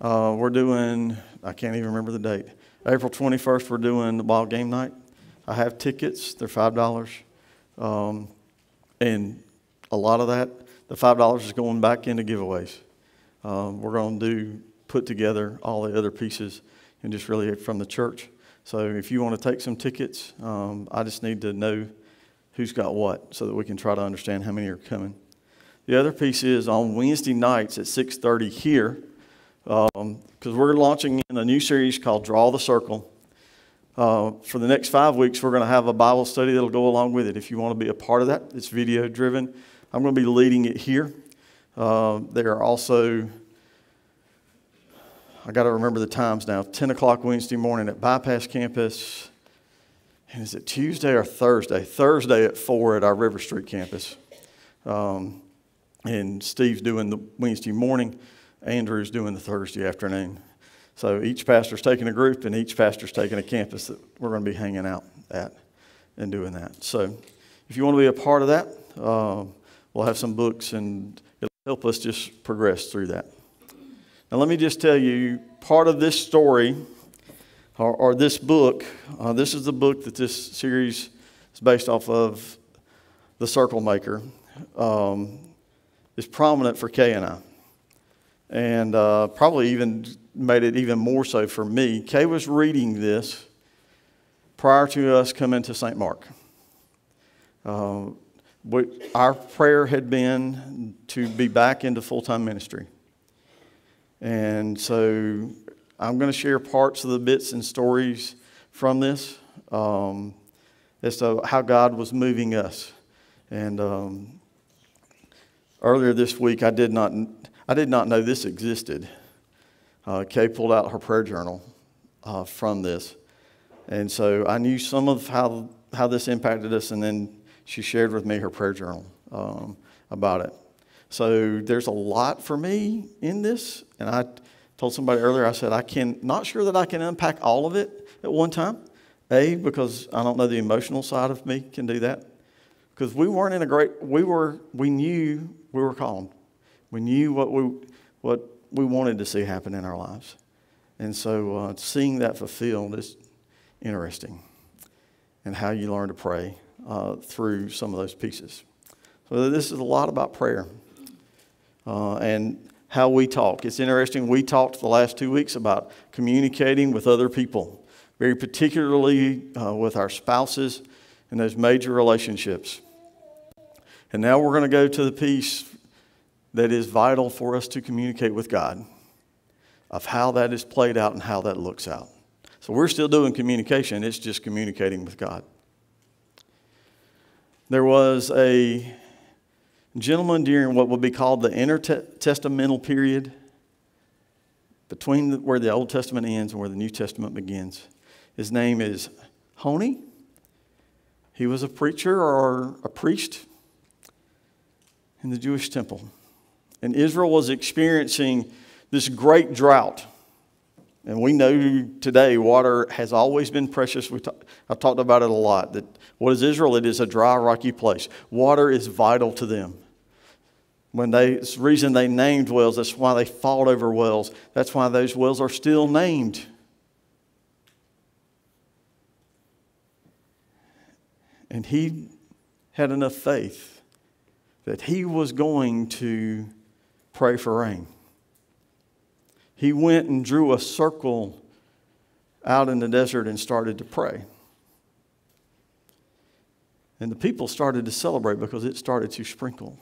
Uh, we're doing, I can't even remember the date. April 21st, we're doing the ball game night. I have tickets, they're $5. Um, and a lot of that, the $5 is going back into giveaways. Um, we're going to do, put together all the other pieces and just really from the church. So if you want to take some tickets, um, I just need to know who's got what so that we can try to understand how many are coming. The other piece is on Wednesday nights at 6:30 here, because um, we're launching in a new series called Draw the Circle. Uh, for the next five weeks, we're going to have a Bible study that'll go along with it. If you want to be a part of that, it's video driven. I'm going to be leading it here. Uh, there are also I got to remember the times now 10 o'clock Wednesday morning at Bypass Campus. And is it Tuesday or Thursday? Thursday at 4 at our River Street campus. Um, and Steve's doing the Wednesday morning, Andrew's doing the Thursday afternoon. So each pastor's taking a group, and each pastor's taking a campus that we're going to be hanging out at and doing that. So if you want to be a part of that, uh, we'll have some books, and it'll help us just progress through that. Now, let me just tell you part of this story or, or this book. Uh, this is the book that this series is based off of, The Circle Maker. Um, is prominent for Kay and I. And uh, probably even made it even more so for me. Kay was reading this prior to us coming to St. Mark. Uh, we, our prayer had been to be back into full time ministry. And so I'm going to share parts of the bits and stories from this um, as to how God was moving us. And um, earlier this week, I did not, I did not know this existed. Uh, Kay pulled out her prayer journal uh, from this. And so I knew some of how, how this impacted us, and then she shared with me her prayer journal um, about it. So there's a lot for me in this, and I told somebody earlier. I said I can not sure that I can unpack all of it at one time. A because I don't know the emotional side of me can do that. Because we weren't in a great. We were. We knew we were called. We knew what we what we wanted to see happen in our lives, and so uh, seeing that fulfilled is interesting, and how you learn to pray uh, through some of those pieces. So this is a lot about prayer uh, and how we talk. It's interesting, we talked the last two weeks about communicating with other people, very particularly uh, with our spouses and those major relationships. And now we're going to go to the piece that is vital for us to communicate with God, of how that is played out and how that looks out. So we're still doing communication, it's just communicating with God. There was a gentleman during what would be called the intertestamental period, between the, where the Old Testament ends and where the New Testament begins. His name is Honi. He was a preacher or a priest in the Jewish temple. And Israel was experiencing this great drought. And we know today water has always been precious. We talk, I've talked about it a lot. That what is Israel? It is a dry, rocky place. Water is vital to them. When they, it's the reason they named wells, that's why they fought over wells. That's why those wells are still named. And he had enough faith that he was going to pray for rain. He went and drew a circle out in the desert and started to pray. And the people started to celebrate because it started to sprinkle.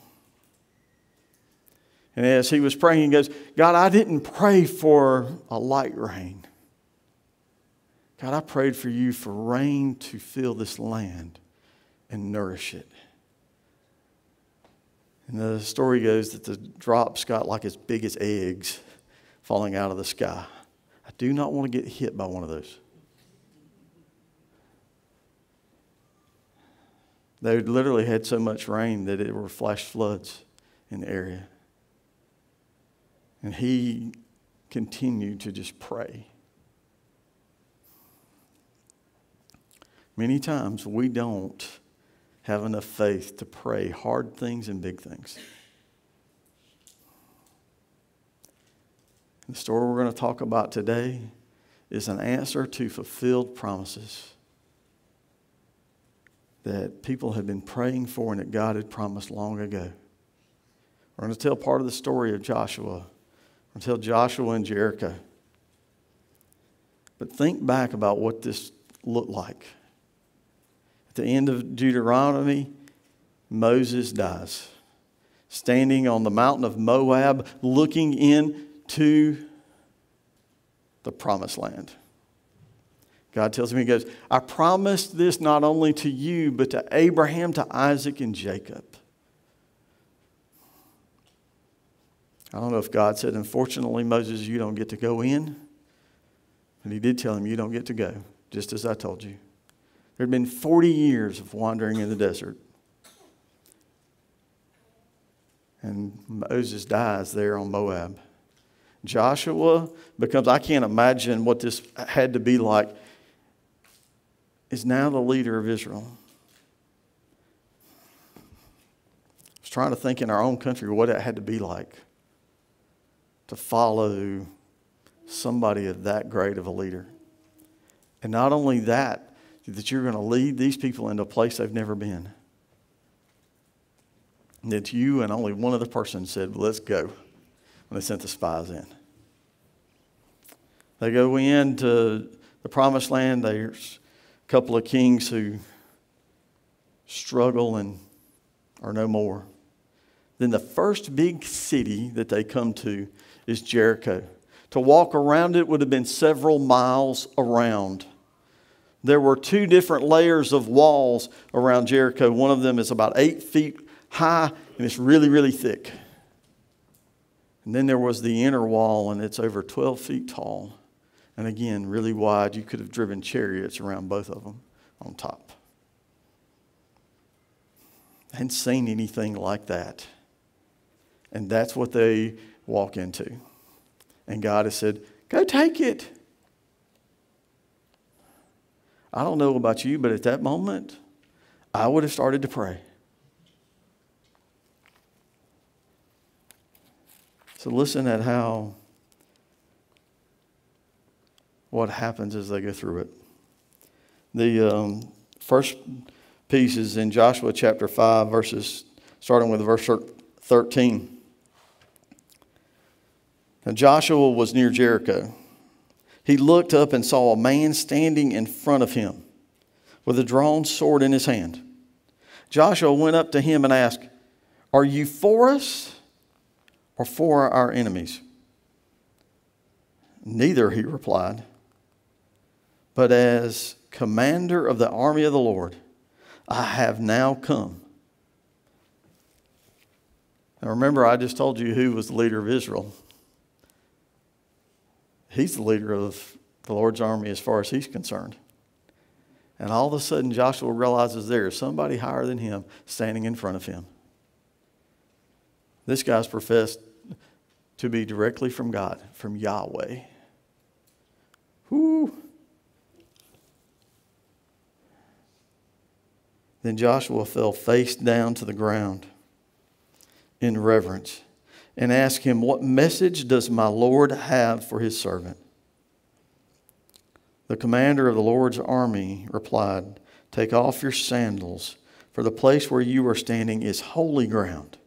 And as he was praying, he goes, God, I didn't pray for a light rain. God, I prayed for you for rain to fill this land and nourish it. And the story goes that the drops got like as big as eggs falling out of the sky. I do not want to get hit by one of those. They literally had so much rain that it were flash floods in the area. And he continued to just pray. Many times we don't have enough faith to pray hard things and big things. The story we're going to talk about today is an answer to fulfilled promises that people had been praying for and that God had promised long ago. We're going to tell part of the story of Joshua. We're going to tell Joshua and Jericho. But think back about what this looked like. The end of Deuteronomy, Moses dies, standing on the mountain of Moab, looking into the promised land. God tells him, He goes, I promised this not only to you, but to Abraham, to Isaac, and Jacob. I don't know if God said, Unfortunately, Moses, you don't get to go in. And He did tell him, You don't get to go, just as I told you. There had been 40 years of wandering in the desert. And Moses dies there on Moab. Joshua becomes, I can't imagine what this had to be like is now the leader of Israel. I was trying to think in our own country what it had to be like to follow somebody of that great of a leader. And not only that, that you're going to lead these people into a place they've never been. And that you and only one other person said, well, let's go, when they sent the spies in. They go into the promised land. There's a couple of kings who struggle and are no more. Then the first big city that they come to is Jericho. To walk around it would have been several miles around. There were two different layers of walls around Jericho. One of them is about eight feet high and it's really, really thick. And then there was the inner wall, and it's over 12 feet tall. And again, really wide. You could have driven chariots around both of them on top. I hadn't seen anything like that. And that's what they walk into. And God has said, Go take it. I don't know about you, but at that moment, I would have started to pray. So listen at how what happens as they go through it. The um, first piece is in Joshua chapter 5, verses starting with verse 13. Now Joshua was near Jericho. He looked up and saw a man standing in front of him with a drawn sword in his hand. Joshua went up to him and asked, Are you for us or for our enemies? Neither, he replied but as commander of the army of the Lord, I have now come. Now remember, I just told you who was the leader of Israel. He's the leader of the Lord's army as far as he's concerned. And all of a sudden, Joshua realizes there is somebody higher than him standing in front of him. This guy's professed to be directly from God, from Yahweh. Whoo! Then Joshua fell face down to the ground in reverence and asked him, What message does my Lord have for his servant? The commander of the Lord's army replied, Take off your sandals, for the place where you are standing is holy ground.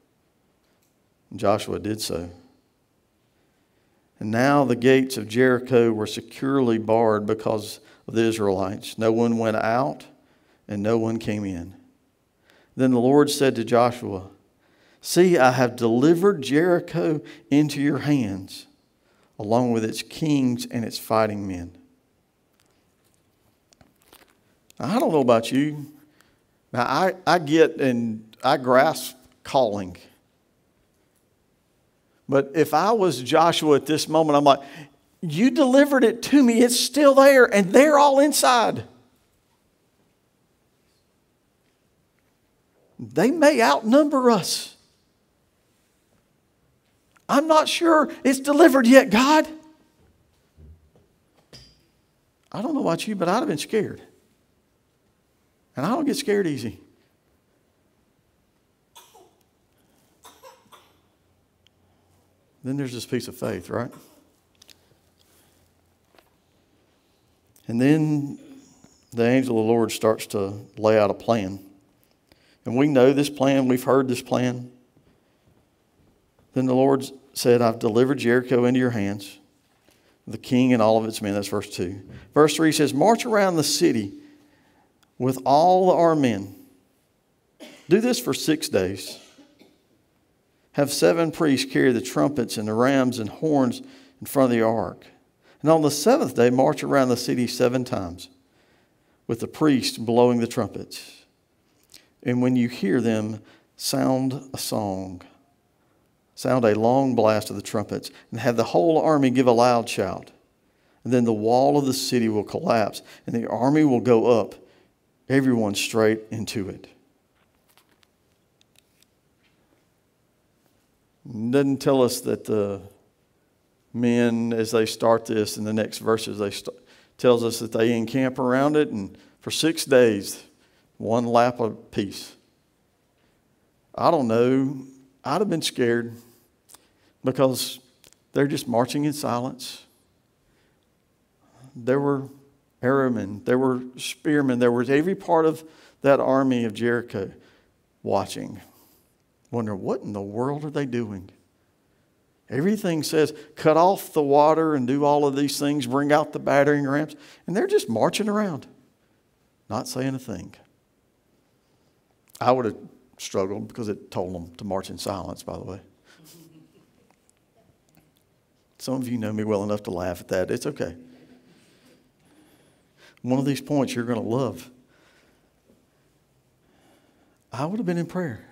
Joshua did so. And now the gates of Jericho were securely barred because of the Israelites. No one went out and no one came in. Then the Lord said to Joshua, See, I have delivered Jericho into your hands, along with its kings and its fighting men. Now, I don't know about you. Now, I, I get and I grasp calling. But if I was Joshua at this moment, I'm like, You delivered it to me. It's still there, and they're all inside. they may outnumber us. I'm not sure it's delivered yet, God. I don't know about you, but I'd have been scared. And I don't get scared easy. Then there's this piece of faith, right? And then the angel of the Lord starts to lay out a plan. And we know this plan, we've heard this plan. Then the Lord's said, I've delivered Jericho into your hands, the king and all of its men. That's verse 2. Verse 3 says, March around the city with all our men. Do this for six days. Have seven priests carry the trumpets and the rams and horns in front of the ark. And on the seventh day, march around the city seven times with the priests blowing the trumpets. And when you hear them, sound a song. Sound a long blast of the trumpets, and have the whole army give a loud shout. And then the wall of the city will collapse, and the army will go up, everyone straight into it. Doesn't tell us that the men, as they start this in the next verses, they st- tells us that they encamp around it, and for six days, one lap of peace. I don't know. I'd have been scared because they're just marching in silence. There were arrowmen, there were spearmen, there was every part of that army of Jericho watching. Wonder what in the world are they doing? Everything says cut off the water and do all of these things, bring out the battering rams, and they're just marching around, not saying a thing. I would have struggled because it told them to march in silence, by the way. Some of you know me well enough to laugh at that. It's okay. One of these points you're going to love. I would have been in prayer.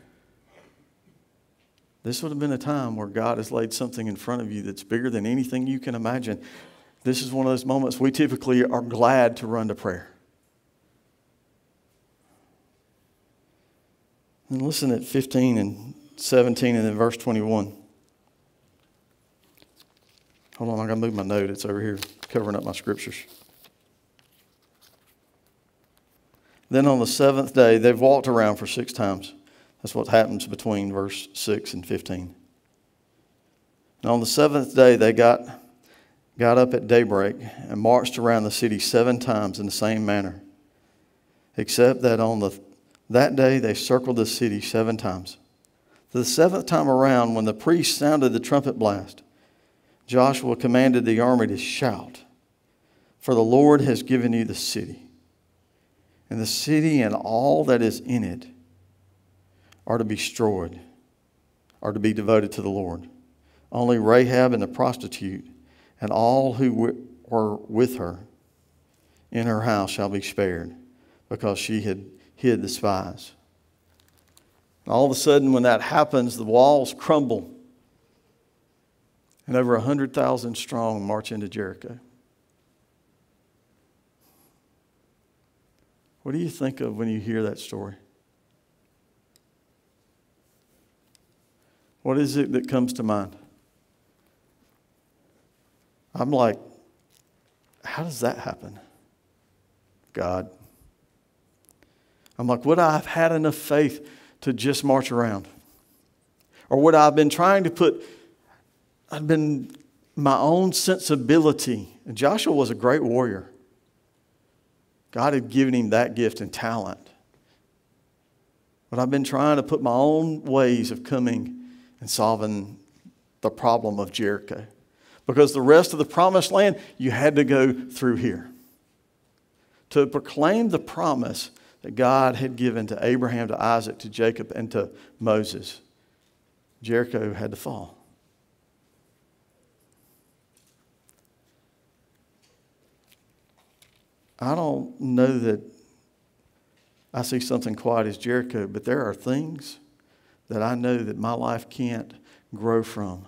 This would have been a time where God has laid something in front of you that's bigger than anything you can imagine. This is one of those moments we typically are glad to run to prayer. And listen at 15 and 17 and then verse 21. Hold on, I gotta move my note. It's over here covering up my scriptures. Then on the seventh day, they've walked around for six times. That's what happens between verse 6 and 15. And on the seventh day, they got, got up at daybreak and marched around the city seven times in the same manner, except that on the, that day they circled the city seven times. The seventh time around, when the priest sounded the trumpet blast, Joshua commanded the army to shout, For the Lord has given you the city, and the city and all that is in it are to be destroyed, are to be devoted to the Lord. Only Rahab and the prostitute and all who were with her in her house shall be spared, because she had hid the spies. all of a sudden, when that happens, the walls crumble, and over a 100,000 strong march into Jericho. What do you think of when you hear that story? What is it that comes to mind? I'm like, how does that happen? God. I'm like, would I have had enough faith to just march around? Or would I have been trying to put, I'd been my own sensibility. And Joshua was a great warrior. God had given him that gift and talent. But I've been trying to put my own ways of coming and solving the problem of Jericho. Because the rest of the promised land, you had to go through here. To proclaim the promise that God had given to Abraham, to Isaac, to Jacob, and to Moses, Jericho had to fall. I don't know that I see something quite as Jericho, but there are things that I know that my life can't grow from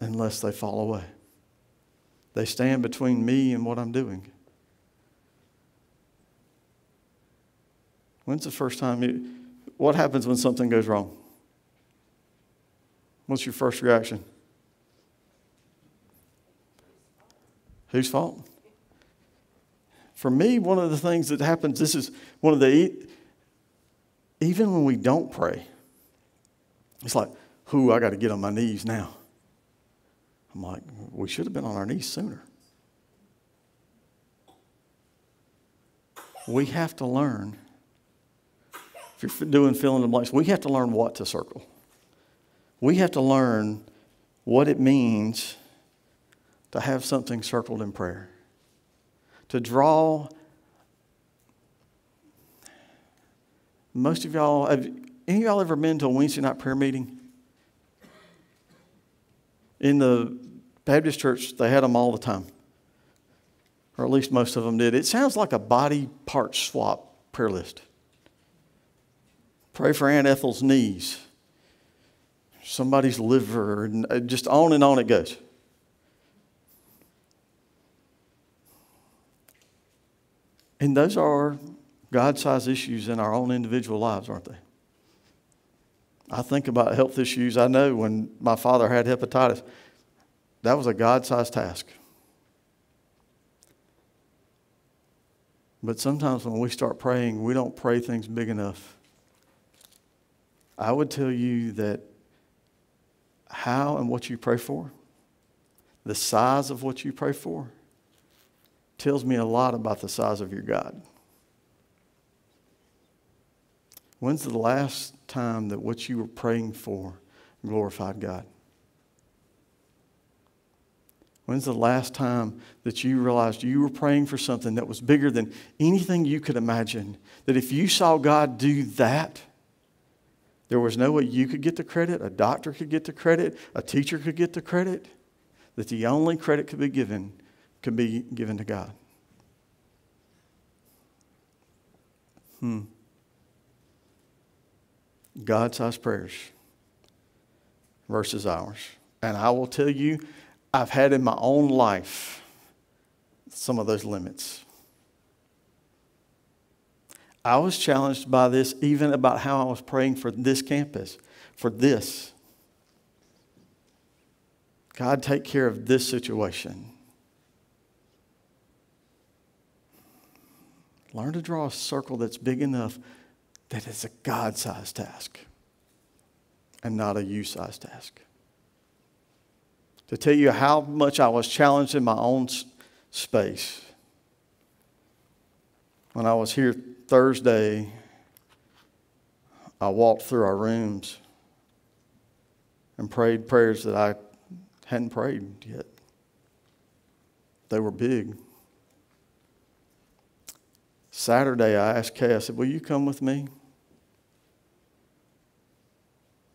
unless they fall away. They stand between me and what I'm doing. When's the first time you, what happens when something goes wrong? What's your first reaction? Whose fault? For me, one of the things that happens, this is one of the even when we don't pray, it's like, who I got to get on my knees now. I'm like, we should have been on our knees sooner. we have to learn. If you're doing fill in the blanks, we have to learn what to circle. We have to learn what it means to have something circled in prayer, to draw. Most of y'all, have any of y'all ever been to a Wednesday night prayer meeting? In the Baptist church, they had them all the time, or at least most of them did. It sounds like a body part swap prayer list. Pray for Aunt Ethel's knees, somebody's liver, and uh, just on and on it goes. And those are God sized issues in our own individual lives, aren't they? I think about health issues. I know when my father had hepatitis, that was a God sized task. But sometimes when we start praying, we don't pray things big enough. I would tell you that how and what you pray for, the size of what you pray for, tells me a lot about the size of your God. When's the last time that what you were praying for glorified God? When's the last time that you realized you were praying for something that was bigger than anything you could imagine? That if you saw God do that, there was no way you could get the credit, a doctor could get the credit, a teacher could get the credit, that the only credit could be given could be given to God. Hmm. God sized prayers versus ours. And I will tell you, I've had in my own life some of those limits. I was challenged by this even about how I was praying for this campus, for this. God, take care of this situation. Learn to draw a circle that's big enough that it's a God sized task and not a you sized task. To tell you how much I was challenged in my own space. When I was here Thursday, I walked through our rooms and prayed prayers that I hadn't prayed yet. They were big. Saturday, I asked Kay, I said, Will you come with me?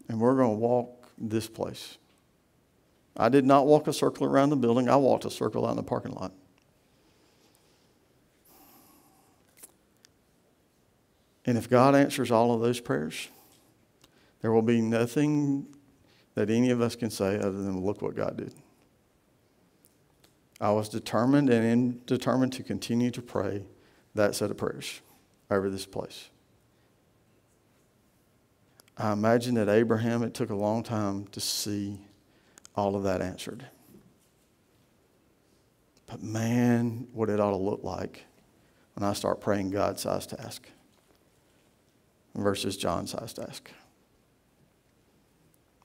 And we're going to walk this place. I did not walk a circle around the building, I walked a circle out in the parking lot. And if God answers all of those prayers, there will be nothing that any of us can say other than look what God did. I was determined and determined to continue to pray that set of prayers over this place. I imagine that Abraham, it took a long time to see all of that answered. But man, what it ought to look like when I start praying God sized task versus John sized task.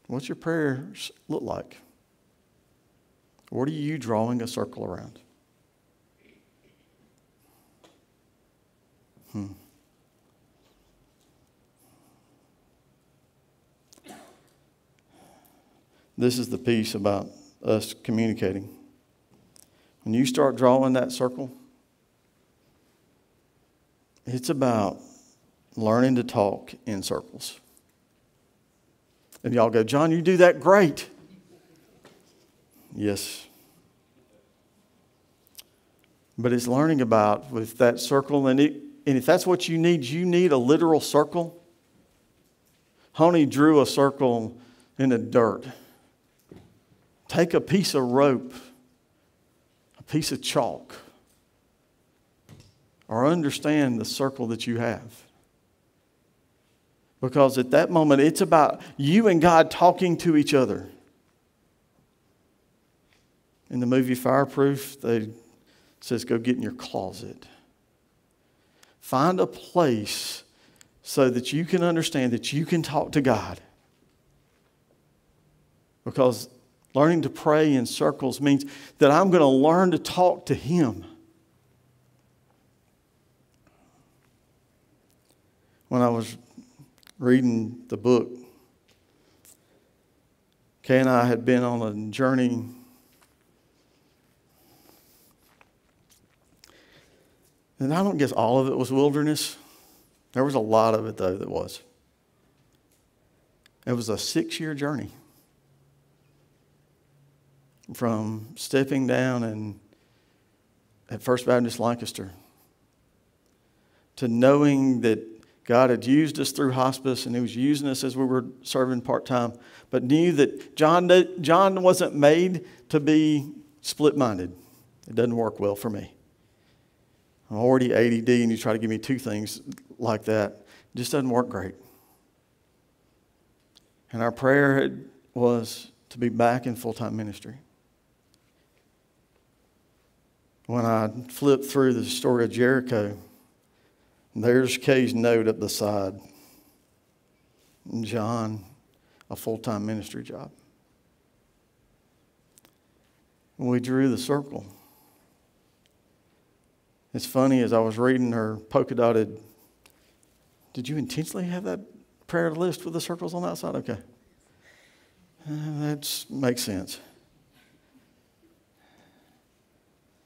What's your prayers look like? What are you drawing a circle around? Hmm. This is the piece about us communicating. When you start drawing that circle, it's about learning to talk in circles. And y'all go, John, you do that great. Yes. But it's learning about with that circle, and, it, and if that's what you need, you need a literal circle. Honi drew a circle in the dirt. Take a piece of rope, a piece of chalk, or understand the circle that you have. Because at that moment, it's about you and God talking to each other. In the movie Fireproof, they says go get in your closet. Find a place so that you can understand that you can talk to God. Because Learning to pray in circles means that I'm going to learn to talk to Him. when I was reading the book, Kay and I had been on a journey. And I don't guess all of it was wilderness. There was a lot of it, though, that was. It was a six year journey from stepping down and at First Baptist Lancaster to knowing that God had used us through hospice and He was using us as we were serving part time, but knew that John, John wasn't made to be split minded. It doesn't work well for me. I'm already ADD, and you try to give me two things like that. It just doesn't work great. And our prayer was to be back in full time ministry. When I flipped through the story of Jericho, there's Kay's note at the side. John, a full time ministry job. We drew the circle. It's funny as I was reading her polka dotted. Did you intentionally have that prayer list with the circles on that side? Okay. Uh, that makes sense.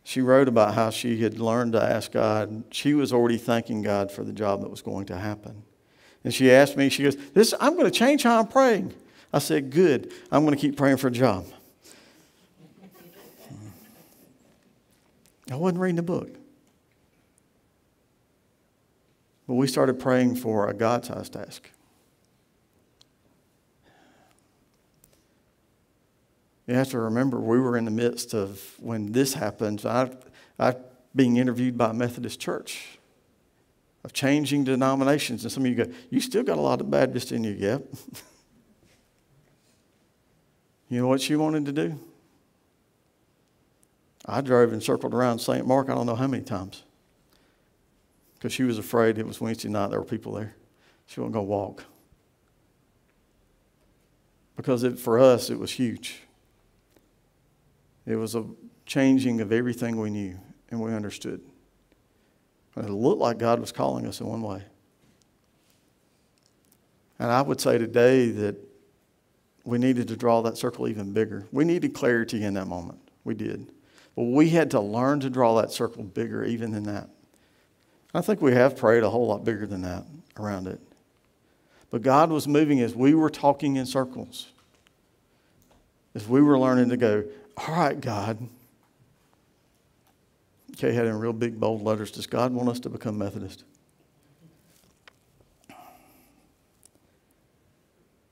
She wrote about how she had learned to ask God. She was already thanking God for the job that was going to happen. And she asked me, she goes, this, I'm going to change how I'm praying. I said, Good. I'm going to keep praying for a job. I wasn't reading the book. But we started praying for a God sized task. You have to remember, we were in the midst of when this happens. I, I being interviewed by a Methodist church of changing denominations. And some of you go, You still got a lot of Baptist in you. Yep. you know what she wanted to do? I drove and circled around St. Mark, I don't know how many times. Because she was afraid it was Wednesday night, there were people there. She wasn't going to walk. Because it, for us, it was huge. It was a changing of everything we knew and we understood. It looked like God was calling us in one way. And I would say today that we needed to draw that circle even bigger. We needed clarity in that moment. We did. But we had to learn to draw that circle bigger even than that. I think we have prayed a whole lot bigger than that around it. But God was moving as we were talking in circles, as we were learning to go, all right, God. Kay had in real big, bold letters Does God want us to become Methodist?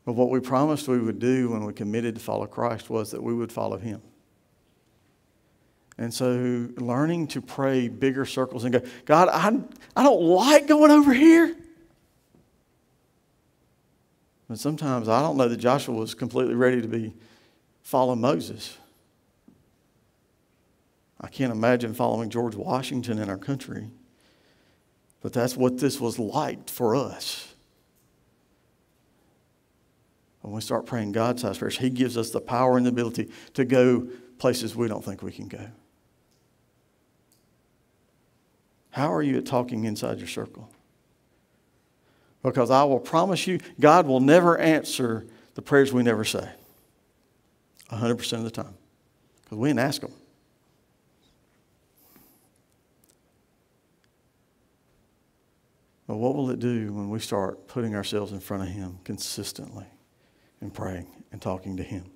But what we promised we would do when we committed to follow Christ was that we would follow Him. And so learning to pray bigger circles and go, God, I, I don't like going over here. But sometimes I don't know that Joshua was completely ready to be follow Moses. I can't imagine following George Washington in our country, but that's what this was like for us. When we start praying God's house prayers, He gives us the power and the ability to go places we don't think we can go. How are you at talking inside your circle? Because I will promise you, God will never answer the prayers we never say 100% of the time because we didn't ask them. But what will it do when we start putting ourselves in front of Him consistently and praying and talking to Him?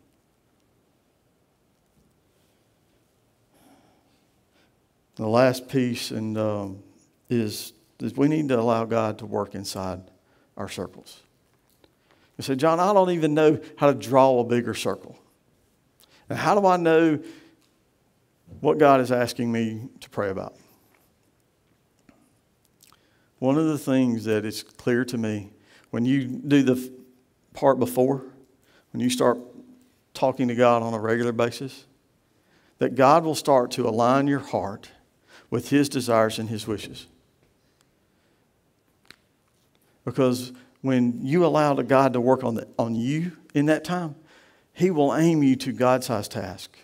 The last piece and um, is, is we need to allow God to work inside our circles. You say, John, I don't even know how to draw a bigger circle. And how do I know what God is asking me to pray about? One of the things that is clear to me when you do the part before, when you start talking to God on a regular basis, that God will start to align your heart with His desires and His wishes. Because when you allow God to work on, the, on you in that time, He will aim you to God sized task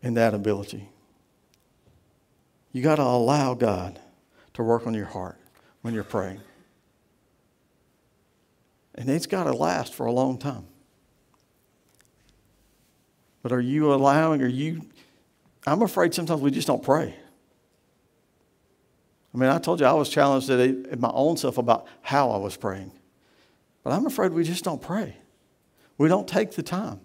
in that ability. You got to allow God to work on your heart when you're praying. And it's got to last for a long time. But are you allowing, are you, I'm afraid sometimes we just don't pray. I mean, I told you I was challenged in my own self about how I was praying. But I'm afraid we just don't pray. We don't take the time.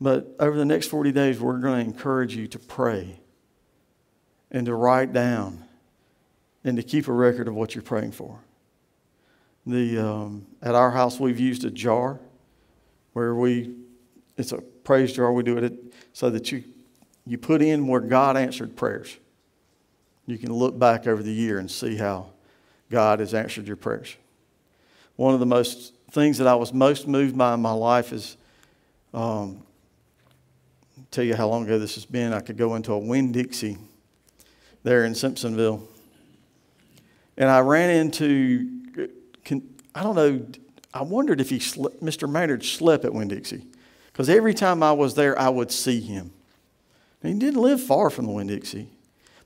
But over the next 40 days, we're going to encourage you to pray and to write down and to keep a record of what you're praying for. The, um, at our house, we've used a jar where we, it's a praise jar. We do it so that you, you put in where God answered prayers. You can look back over the year and see how God has answered your prayers. One of the most things that I was most moved by in my life is um, tell you how long ago this has been. I could go into a Winn Dixie there in Simpsonville. And I ran into, I don't know, I wondered if he slept, Mr. Maynard slept at Winn Dixie. Because every time I was there, I would see him. And he didn't live far from the Winn Dixie.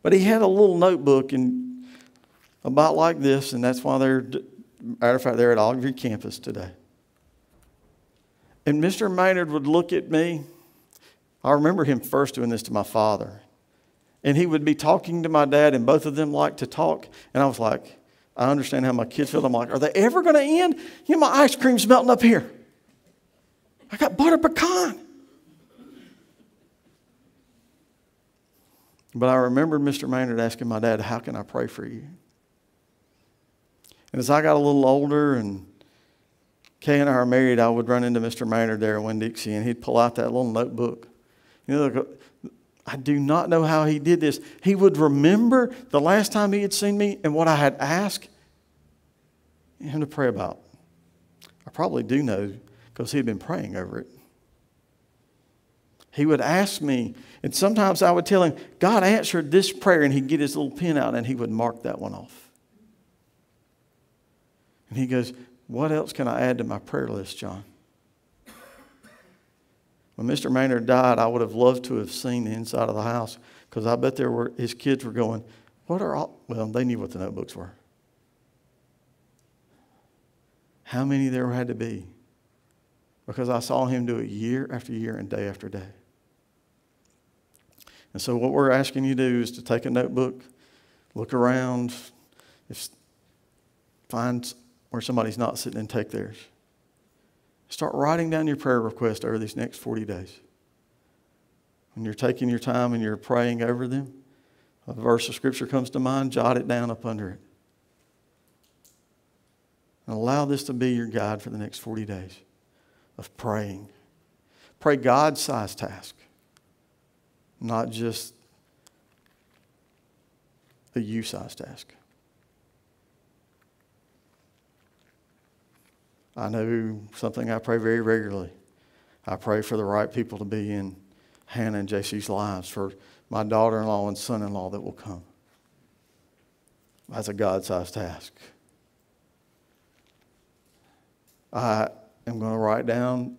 But he had a little notebook and about like this, and that's why they're, matter of fact, they're at Olive campus today. And Mr. Maynard would look at me. I remember him first doing this to my father. And he would be talking to my dad, and both of them liked to talk. And I was like, I understand how my kids feel. I'm like, are they ever going to end? You know, my ice cream's melting up here. I got butter pecan. But I remember Mr. Maynard asking my dad, How can I pray for you? And as I got a little older and Kay and I are married, I would run into Mr. Maynard there in Winn Dixie and he'd pull out that little notebook. You know, I do not know how he did this. He would remember the last time he had seen me and what I had asked him to pray about. I probably do know because he'd been praying over it. He would ask me, and sometimes I would tell him, God answered this prayer, and he'd get his little pen out and he would mark that one off. And he goes, What else can I add to my prayer list, John? When Mr. Maynard died, I would have loved to have seen the inside of the house because I bet there were his kids were going, What are all well, they knew what the notebooks were. How many there had to be? Because I saw him do it year after year and day after day. And so, what we're asking you to do is to take a notebook, look around, if, find where somebody's not sitting and take theirs. Start writing down your prayer request over these next 40 days. When you're taking your time and you're praying over them, a verse of Scripture comes to mind, jot it down up under it. And allow this to be your guide for the next 40 days of praying. Pray God sized task, not just a you sized task. I know something I pray very regularly. I pray for the right people to be in Hannah and JC's lives, for my daughter in law and son in law that will come. That's a God sized task. I am going to write down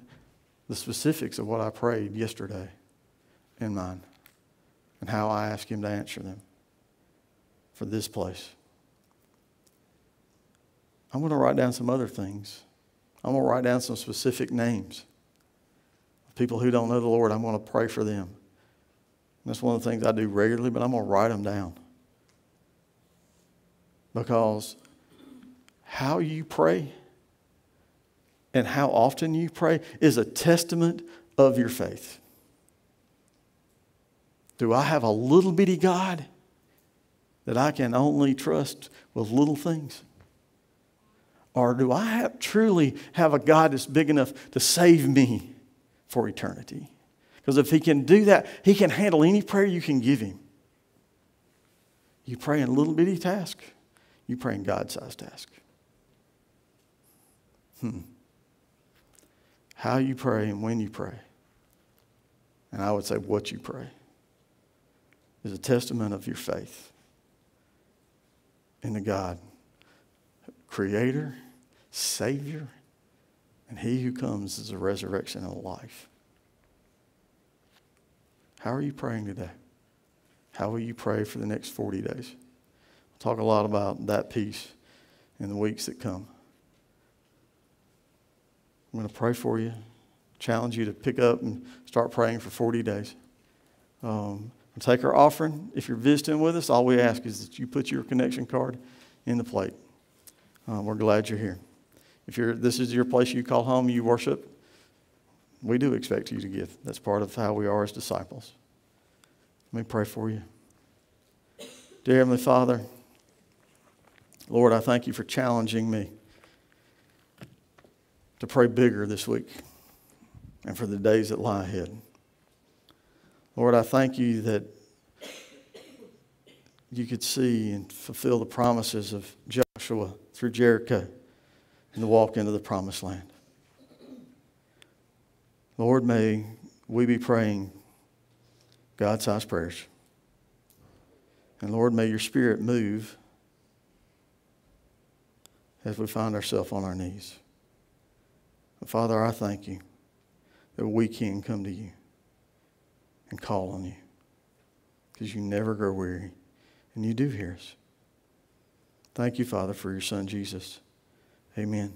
the specifics of what I prayed yesterday in mine and how I ask Him to answer them for this place. I'm going to write down some other things. I'm going to write down some specific names. Of people who don't know the Lord, I'm going to pray for them. That's one of the things I do regularly, but I'm going to write them down. Because how you pray and how often you pray is a testament of your faith. Do I have a little bitty God that I can only trust with little things? Or do I have, truly have a God that's big enough to save me for eternity? Because if He can do that, He can handle any prayer you can give Him. You pray in a little bitty task, you pray in God sized task. Hmm. How you pray and when you pray, and I would say what you pray, is a testament of your faith in the God creator, savior, and he who comes is a resurrection and a life. How are you praying today? How will you pray for the next 40 days? We'll talk a lot about that piece in the weeks that come. I'm going to pray for you, challenge you to pick up and start praying for 40 days. Um, take our offering. If you're visiting with us, all we ask is that you put your connection card in the plate. Uh, we're glad you're here. If you're, this is your place you call home, you worship, we do expect you to give. That's part of how we are as disciples. Let me pray for you. Dear Heavenly Father, Lord, I thank you for challenging me to pray bigger this week and for the days that lie ahead. Lord, I thank you that you could see and fulfill the promises of Joshua through Jericho and to walk into the promised land. Lord, may we be praying God sized prayers. And Lord, may your spirit move as we find ourselves on our knees. Father, I thank you that we can come to you and call on you because you never grow weary and you do hear us. Thank you, Father, for your Son, Jesus. Amen.